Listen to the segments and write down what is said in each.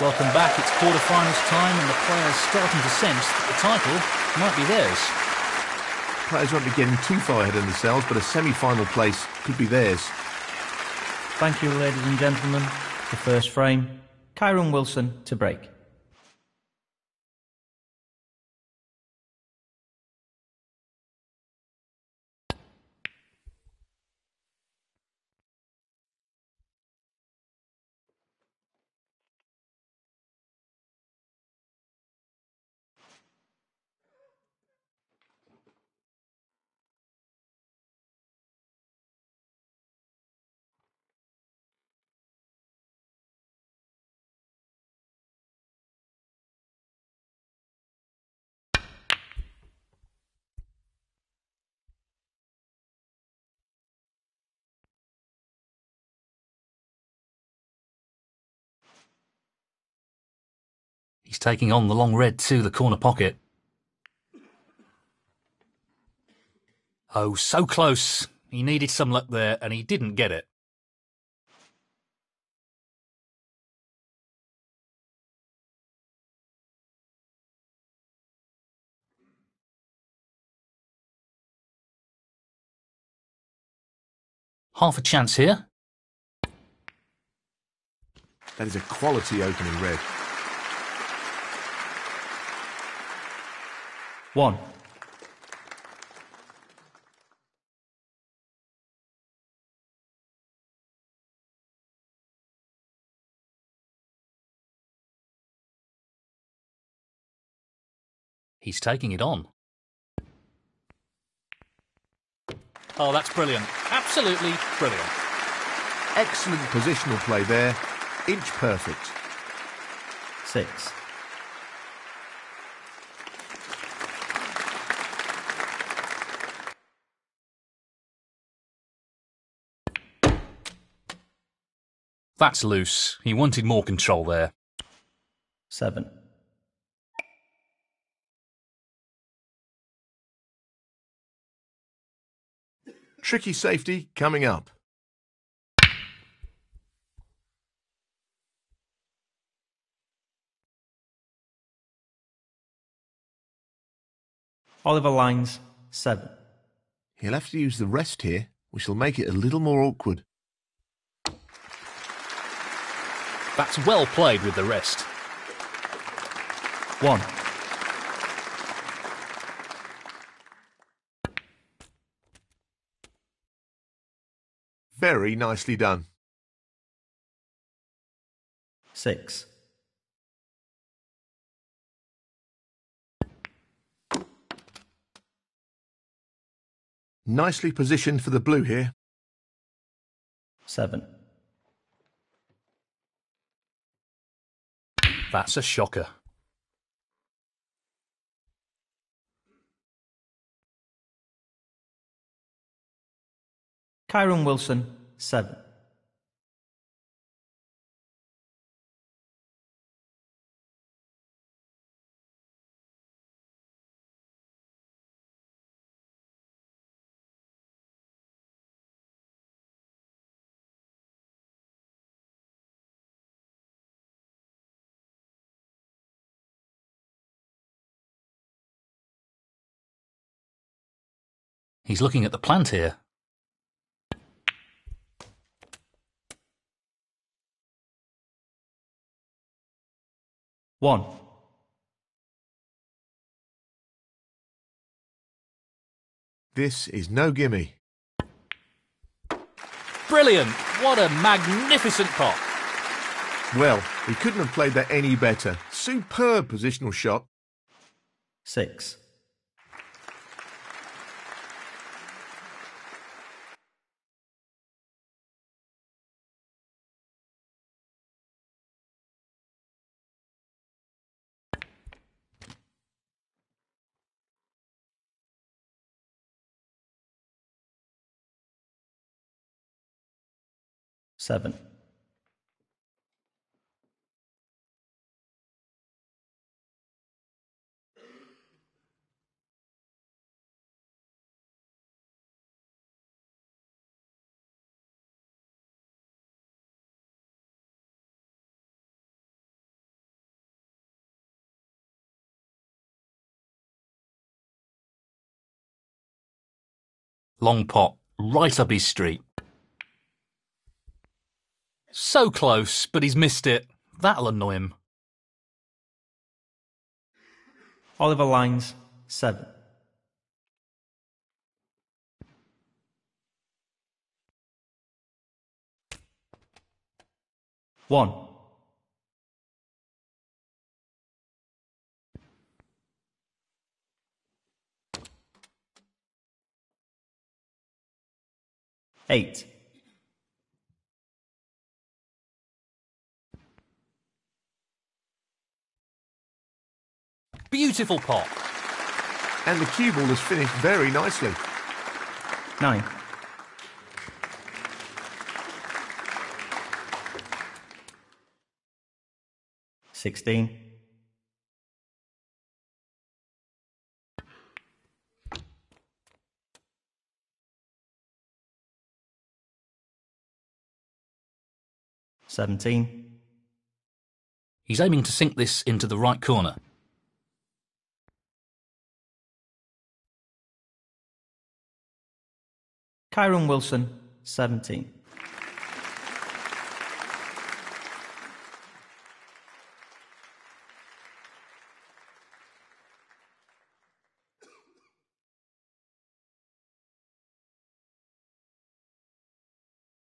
Welcome back. It's quarter-finals time, and the players starting to sense that the title might be theirs. Players won't be getting too far ahead of themselves, but a semi-final place could be theirs. Thank you, ladies and gentlemen. The first frame, Kyren Wilson to break. He's taking on the long red to the corner pocket. Oh, so close. He needed some luck there, and he didn't get it. Half a chance here. That is a quality opening red. One. He's taking it on. Oh, that's brilliant. Absolutely brilliant. Excellent positional play there. Inch perfect. Six. That's loose. He wanted more control there. Seven. Tricky safety coming up. Oliver Lines, seven. He'll have to use the rest here, which will make it a little more awkward. That's well played with the rest. One. Very nicely done. Six. Nicely positioned for the blue here. Seven. That's a shocker. Kyren Wilson, seven. He's looking at the plant here. One. This is no gimme. Brilliant! What a magnificent pot. Well, he couldn't have played that any better. Superb positional shot. Six. 7. Long pot, right up his street. So close, but he's missed it. That'll annoy him. Oliver Lines, 7. One. Eight. Beautiful pot. And the cue ball has finished very nicely. Nine. Sixteen. Seventeen. He's aiming to sink this into the right corner. Kyren Wilson, 17.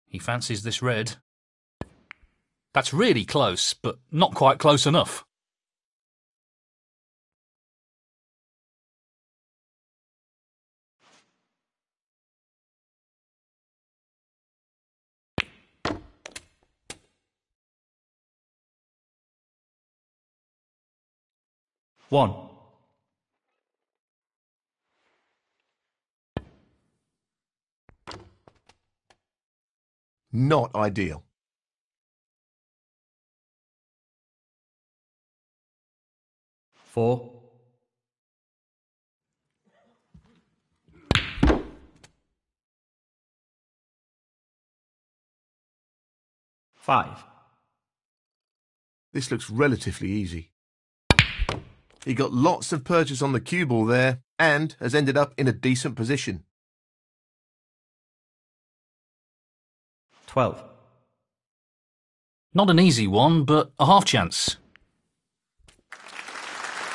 He fancies this red. That's really close, but not quite close enough. One. Not ideal. Four. Five. This looks relatively easy. He got lots of purchase on the cue ball there and has ended up in a decent position. 12. Not an easy one, but a half chance.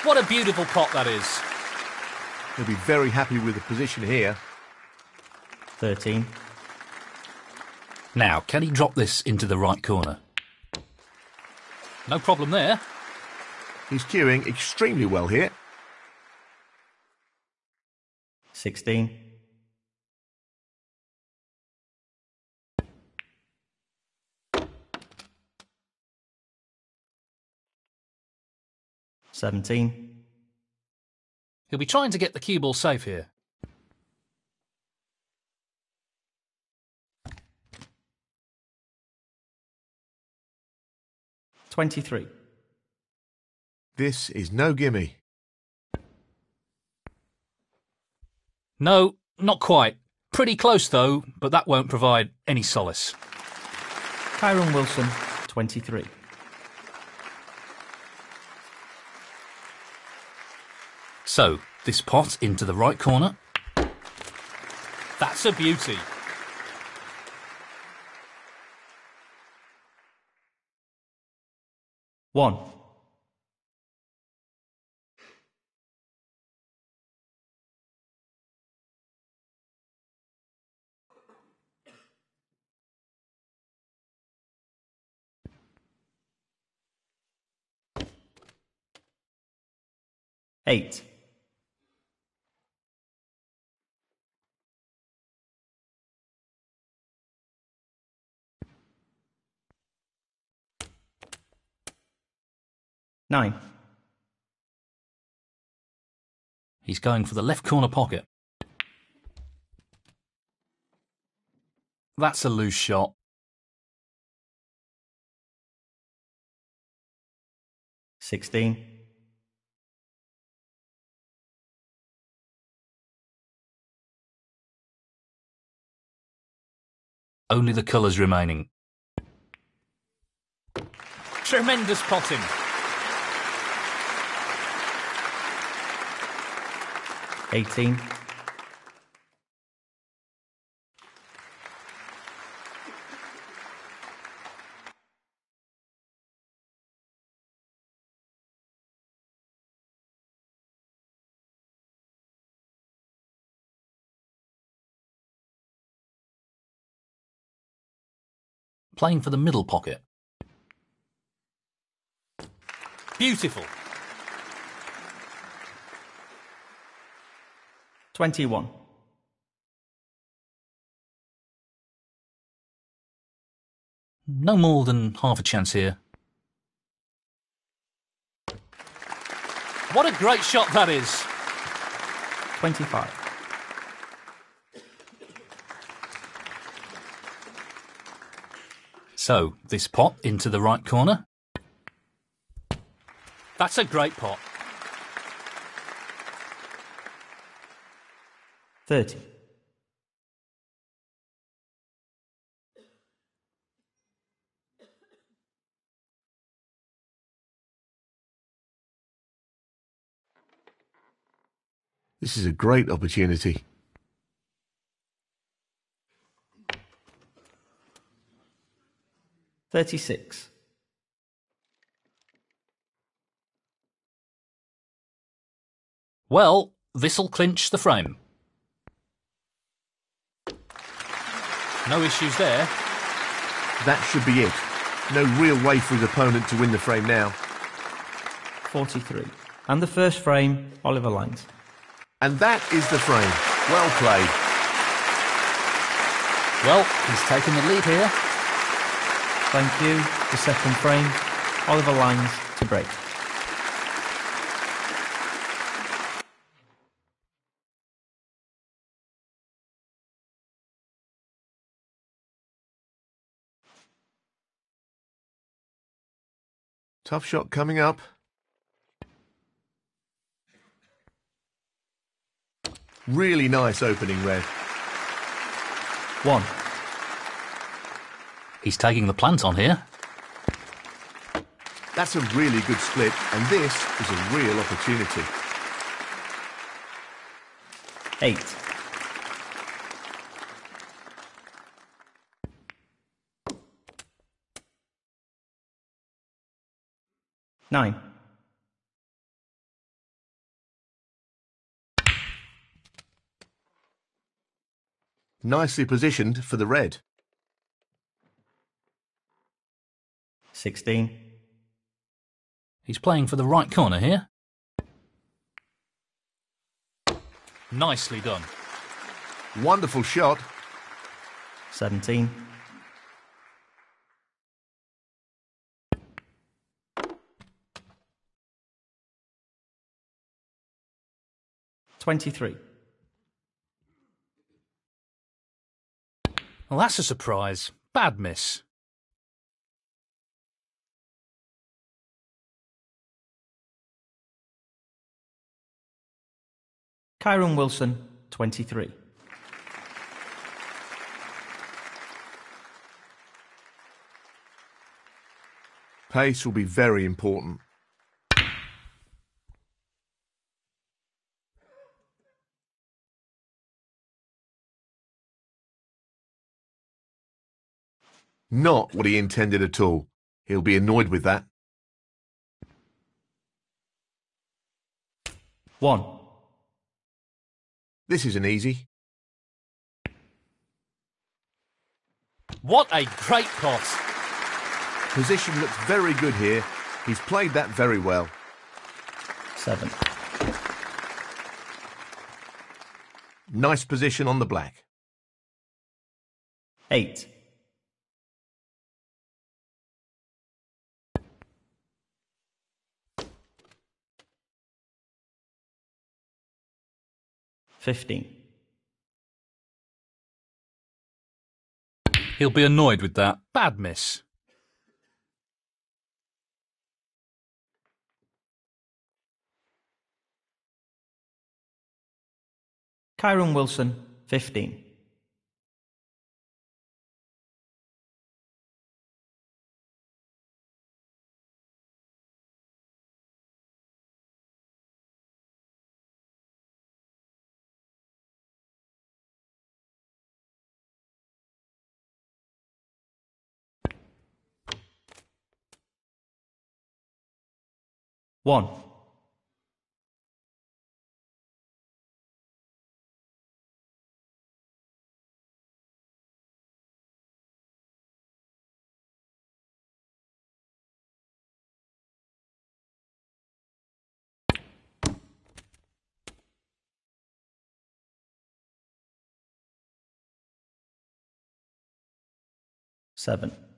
What a beautiful pot that is. He'll be very happy with the position here. 13. Now, can he drop this into the right corner? No problem there. He's cueing extremely well here. 16. Seventeen. He'll be trying to get the cue ball safe here. Twenty-three. This is no gimme. No, not quite. Pretty close though, but that won't provide any solace. Kyren Wilson, 23. So, this pot into the right corner. That's a beauty. One. Eight. Nine. He's going for the left corner pocket. That's a loose shot. Sixteen. Only the colours remaining. Tremendous potting. Eighteen. Playing for the middle pocket. Beautiful. 21. No more than half a chance here. What a great shot that is! 25. So, this pot into the right corner. That's a great pot. 30. This is a great opportunity. Thirty-six. Well, this'll clinch the frame. No issues there. That should be it. No real way for his opponent to win the frame now. 43. And the first frame, Oliver Lines. And that is the frame. Well played. Well, he's taken the lead here. Thank you. The second frame, Oliver Lines to break. Tough shot coming up. Really nice opening red. One. He's taking the plant on here. That's a really good split, and this is a real opportunity. Eight. Nine. Nicely positioned for the red. 16. He's playing for the right corner here. Nicely done. Wonderful shot. 17. Twenty-three. Well, that's a surprise. Bad miss. Kyren Wilson, twenty-three. Pace will be very important. Not what he intended at all. He'll be annoyed with that. One. This isn't easy. What a great pot. Position looks very good here. He's played that very well. Seven. Nice position on the black. Eight. Fifteen. He'll be annoyed with that. Bad miss. Kyren Wilson, fifteen. 1. Seven.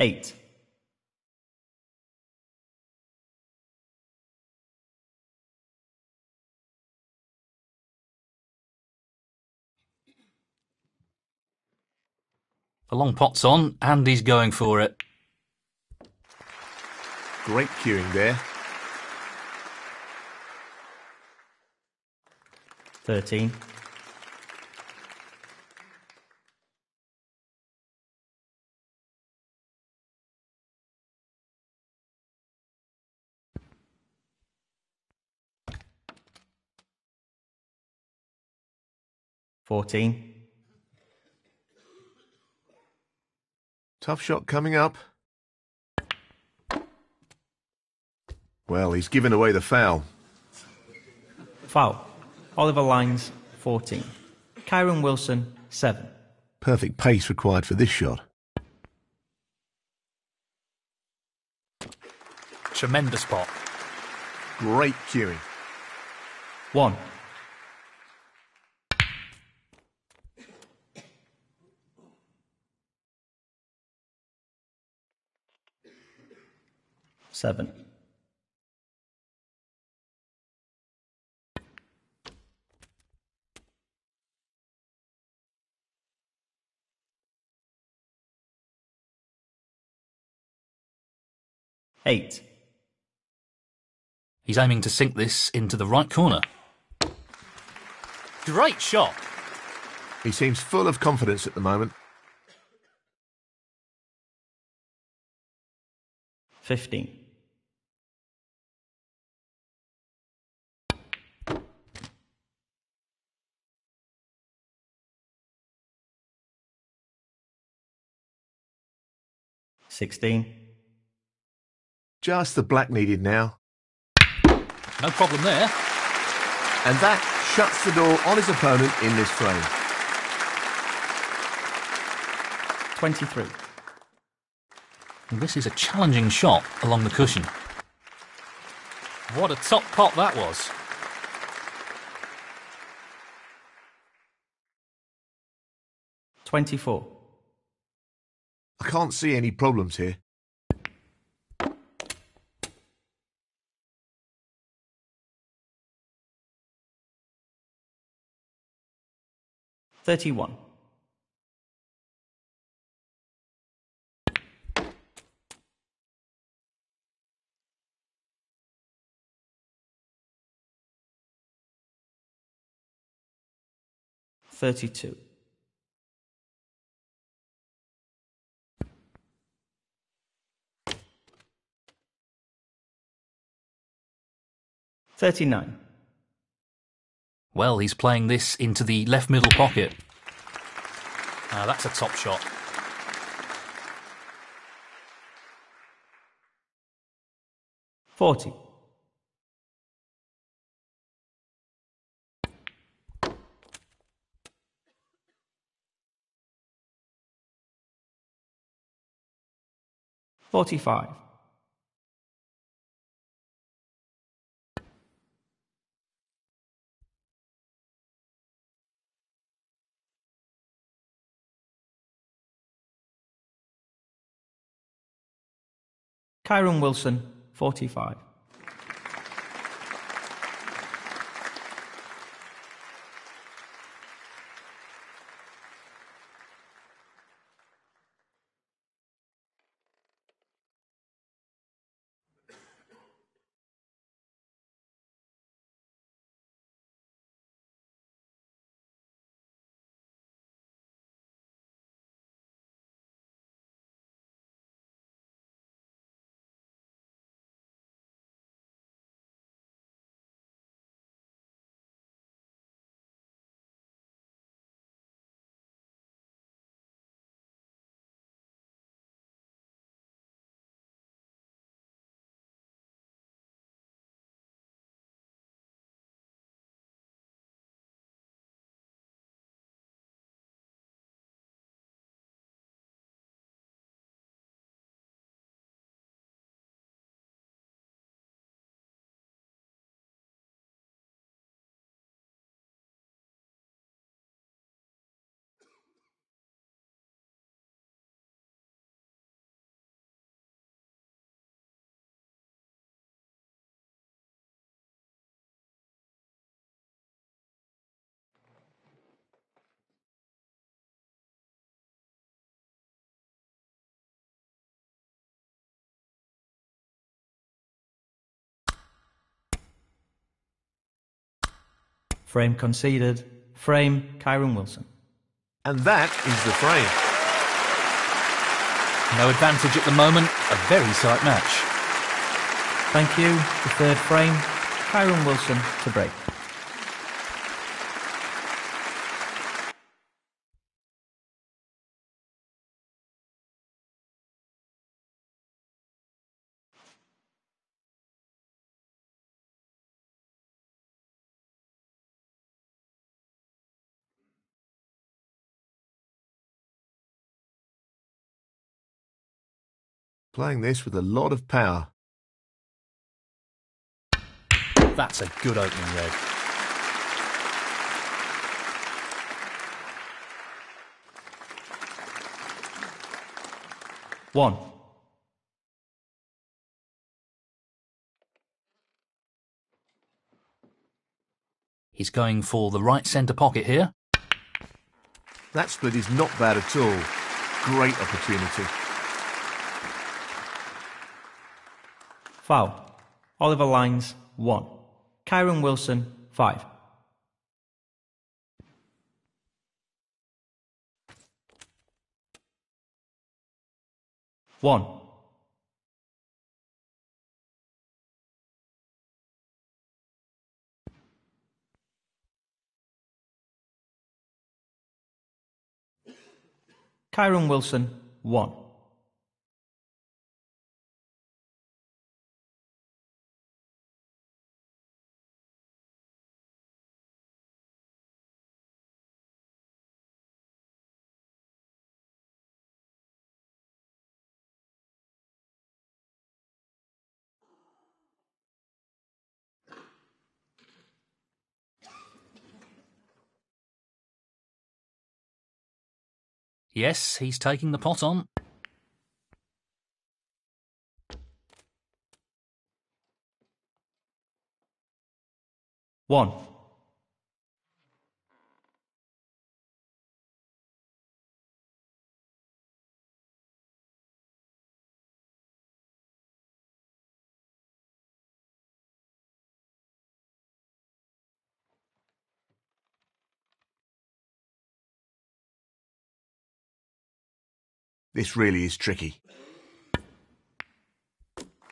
Eight. The long pot's on, and he's going for it. Great cueing there. 13. Fourteen. Tough shot coming up. Well, he's given away the foul. Foul. Oliver Lines, 14. Kyren Wilson, 7. Perfect pace required for this shot. Tremendous pot. Great cueing. 1. Seven. Eight. He's aiming to sink this into the right corner. Great shot. He seems full of confidence at the moment. 15. Sixteen. Just the black needed now. No problem there. And that shuts the door on his opponent in this frame. Twenty-three. This is a challenging shot along the cushion. What a top pot that was. Twenty-four. I can't see any problems here. Thirty-one. Thirty-two. Thirty-nine. Well, he's playing this into the left middle pocket. Ah, that's a top shot. Forty. Forty-five. Kyren Wilson, 45. Frame conceded. Frame, Kyren Wilson. And that is the frame. No advantage at the moment. A very tight match. Thank you. The third frame, Kyren Wilson to break. Playing this with a lot of power. That's a good opening red. One. He's going for the right centre pocket here. That split is not bad at all. Great opportunity. Foul. Oliver Lines, 1. Kyren Wilson, 5. One. Kyren Wilson, 1. Yes, he's taking the pot on. One. This really is tricky.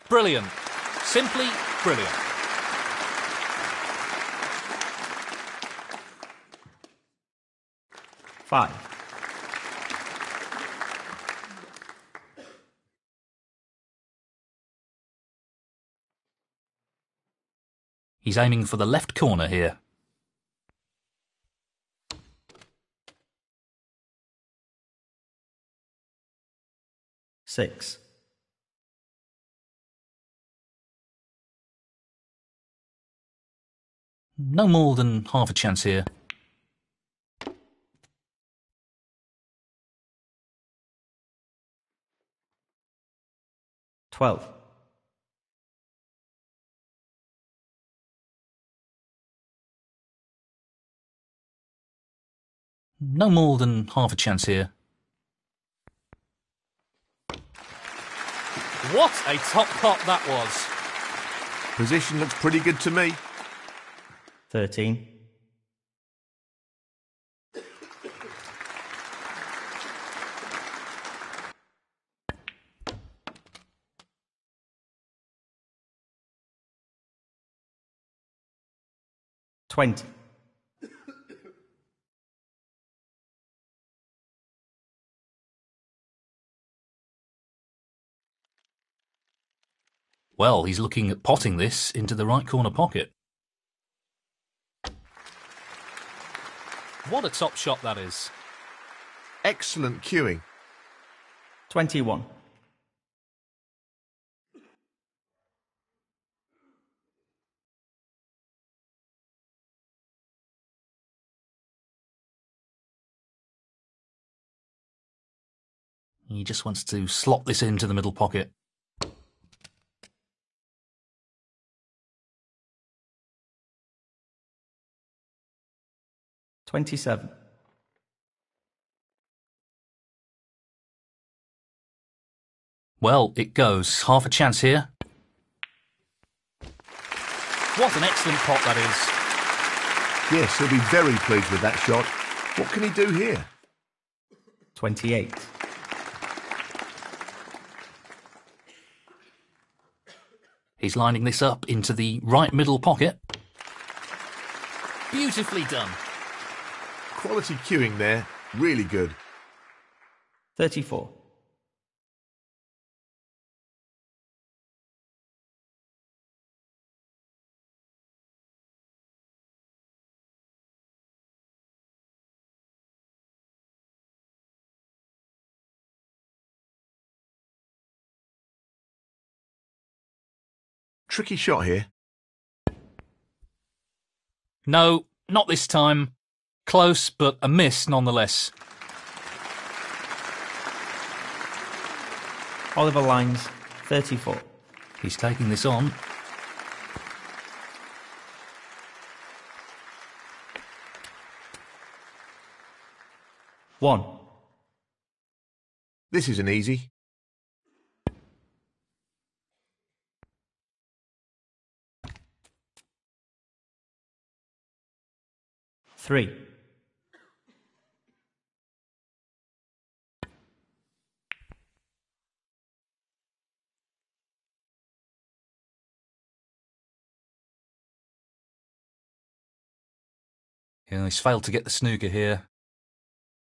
Brilliant. Simply brilliant. Five. He's aiming for the left corner here. Six. No more than half a chance here. Twelve. No more than half a chance here. What a top pot that was. Position looks pretty good to me. Thirteen. Twenty. Well, he's looking at potting this into the right corner pocket. What a top shot that is. Excellent cueing. Twenty-one. He just wants to slot this into the middle pocket. Twenty-seven. Well, it goes. Half a chance here. What an excellent pot that is. Yes, he'll be very pleased with that shot. What can he do here? 28. He's lining this up into the right middle pocket. Beautifully done. Quality cueing there. Really good. 34. Tricky shot here. No, not this time. Close, but a miss nonetheless. Oliver Lines, 34. He's taking this on. One. This isn't easy. Three. Yeah, he's failed to get the snooker here.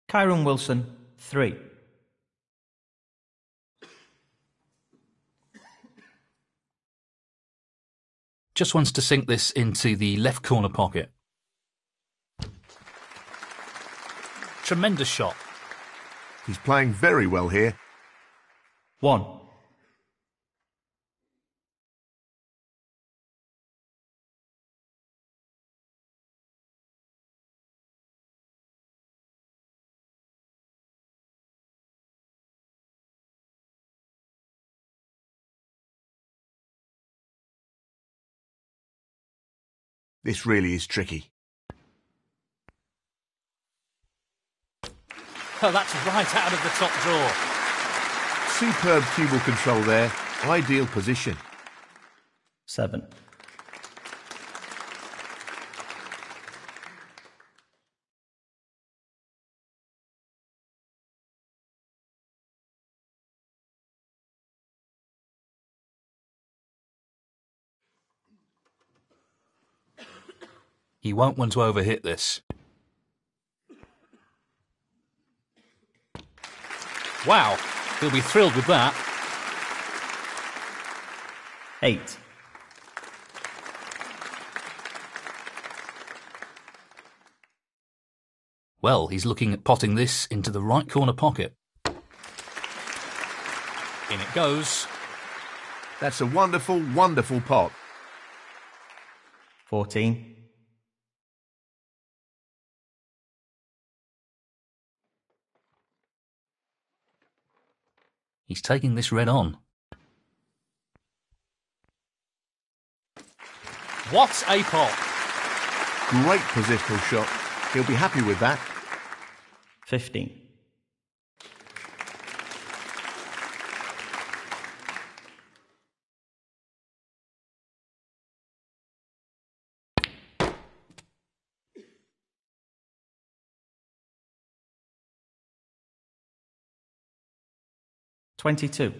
Kyren Wilson, three. Just wants to sink this into the left corner pocket. Tremendous shot. He's playing very well here. One. This really is tricky. Oh, that's right out of the top drawer. Superb cue ball control there. Ideal position. Seven. He won't want to overhit this. Wow, he'll be thrilled with that. Eight. Well, he's looking at potting this into the right corner pocket. In it goes. That's a wonderful, wonderful pot. 14. He's taking this red on. What a pot! Great positional shot. He'll be happy with that. 15. Twenty-two.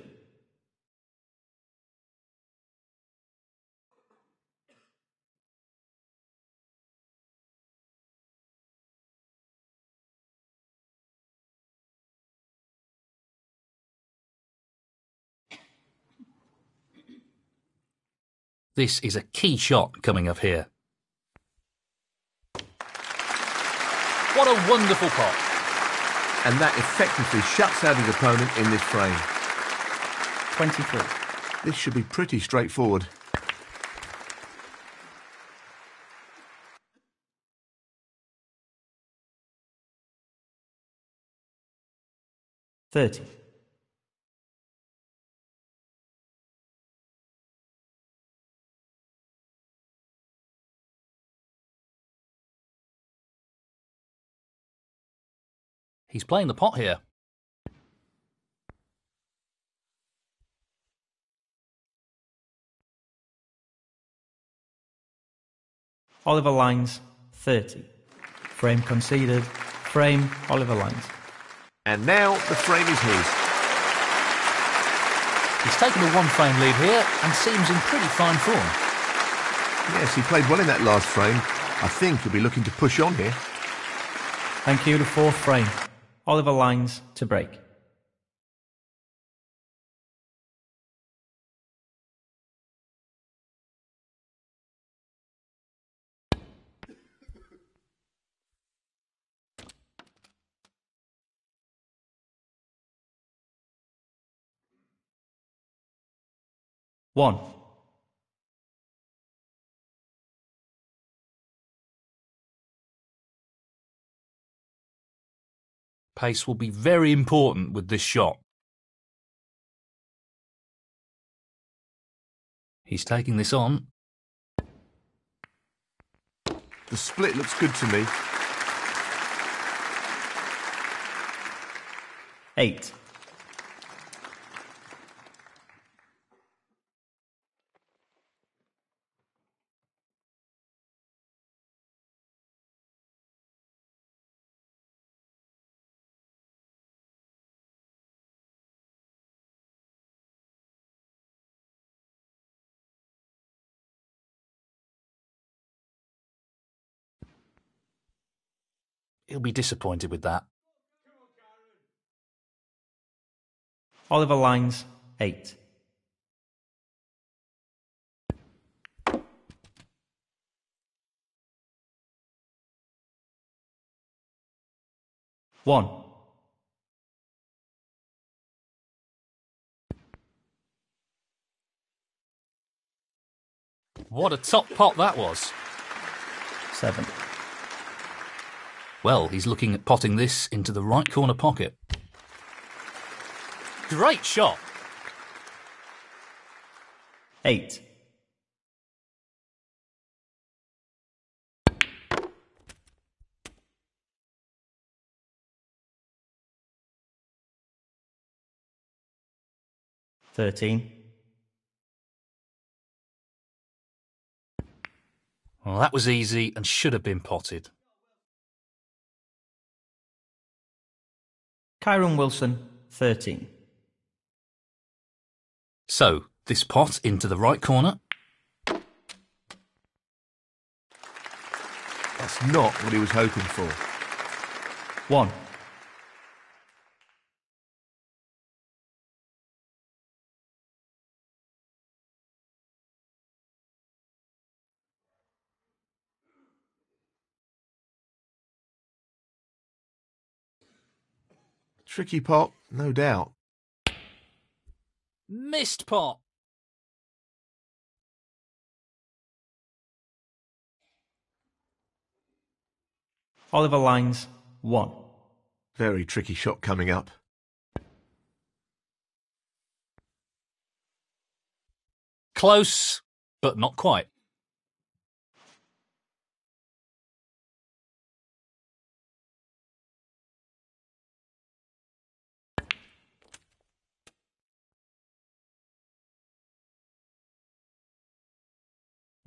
This is a key shot coming up here. What a wonderful pot! And that effectively shuts out his opponent in this frame. Twenty-three. This should be pretty straightforward. Thirty. He's playing the pot here. Oliver Lines, 30. Frame conceded. Frame Oliver Lines. And now the frame is his. He's taken a one-frame lead here and seems in pretty fine form. Yes, he played well in that last frame. I think he'll be looking to push on here. Thank you, the fourth frame. Oliver Lines to break. One. Pace will be very important with this shot. He's taking this on. The split looks good to me. Eight. He'll be disappointed with that. Oliver Lines, eight. One. What a top pot that was. Seven. Well, he's looking at potting this into the right corner pocket. Great shot. Eight. Thirteen. Well, that was easy and should have been potted. Kyren Wilson, 13. So, this pot into the right corner. That's not what he was hoping for. 1. Tricky pot, no doubt. Missed pot. Oliver Lines, 1. Very tricky shot coming up. Close, but not quite.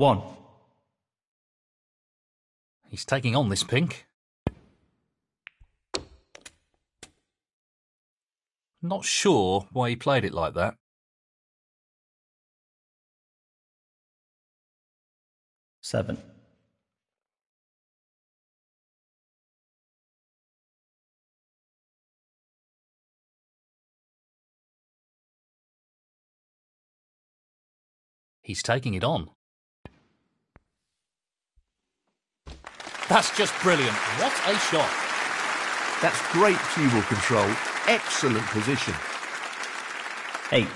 One. He's taking on this pink. Not sure why he played it like that. Seven. He's taking it on. That's just brilliant. What a shot. That's great cue ball control. Excellent position. Eight.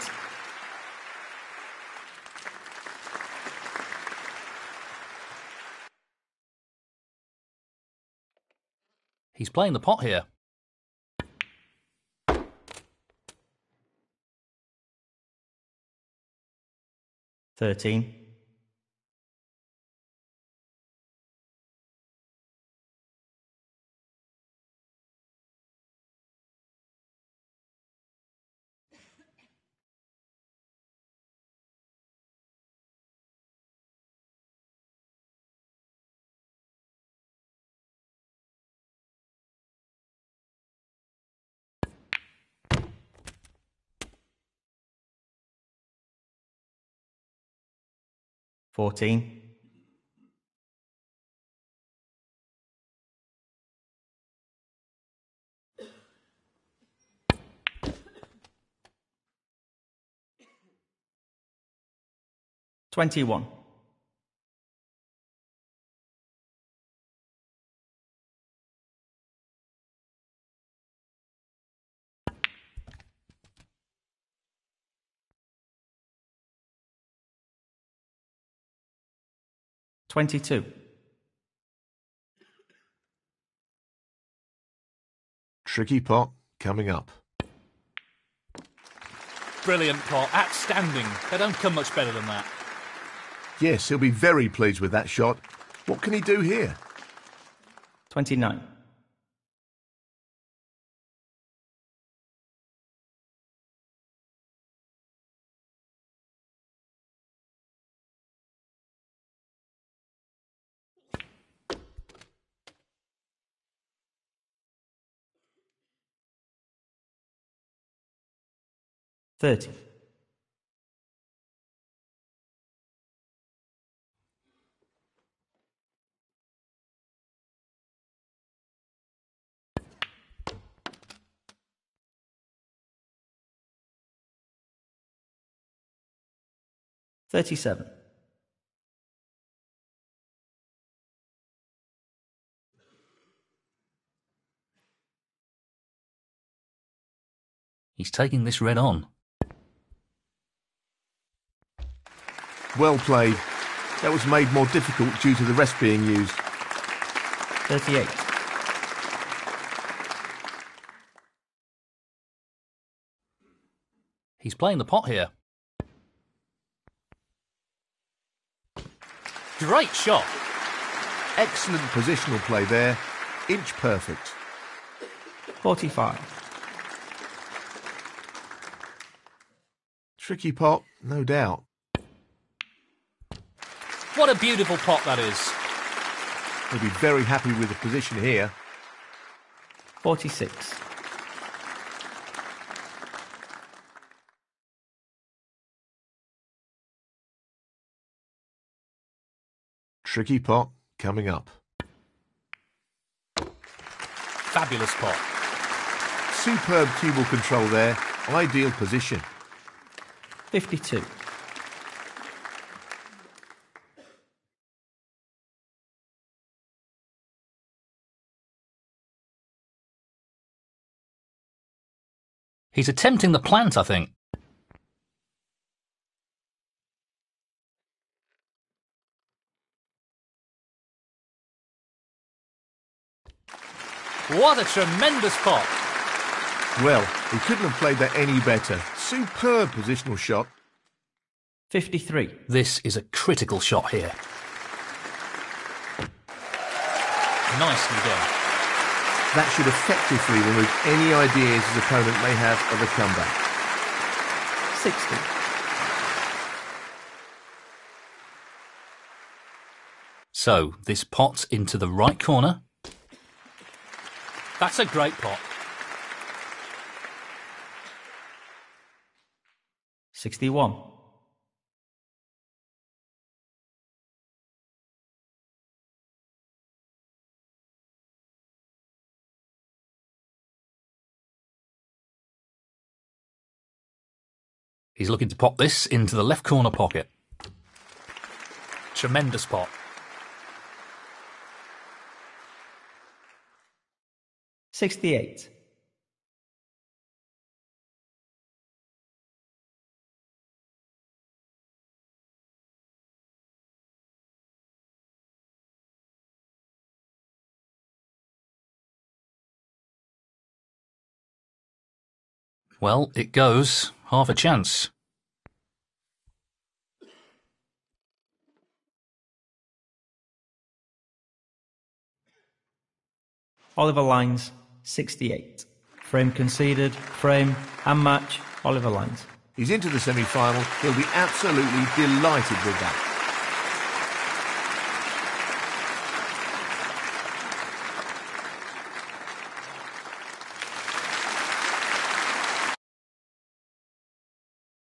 He's playing the pot here. Thirteen. 14. Twenty-one. Twenty-two. Tricky pot coming up. Brilliant pot. Outstanding. They don't come much better than that. Yes, he'll be very pleased with that shot. What can he do here? Twenty-nine. Thirty. Thirty-seven. He's taking this red on. Well played. That was made more difficult due to the rest being used. Thirty-eight. He's playing the pot here. Great shot. Excellent positional play there. Inch perfect. Forty-five. Tricky pot, no doubt. What a beautiful pot that is. He'll be very happy with the position here. Forty-six. Tricky pot coming up. Fabulous pot. Superb cue ball control there. Ideal position. Fifty-two. He's attempting the plant, I think. What a tremendous pot. Well, he couldn't have played that any better. Superb positional shot. Fifty-three. This is a critical shot here. Nicely done. That should effectively remove any ideas his opponent may have of a comeback. Sixty. So, this pot into the right corner. That's a great pot. Sixty-one. He's looking to pop this into the left corner pocket. Tremendous pot. Sixty-eight. Well, it goes. Half a chance. Oliver Lines, 68. Frame conceded, frame and match, Oliver Lines. He's into the semi-final. He'll be absolutely delighted with that.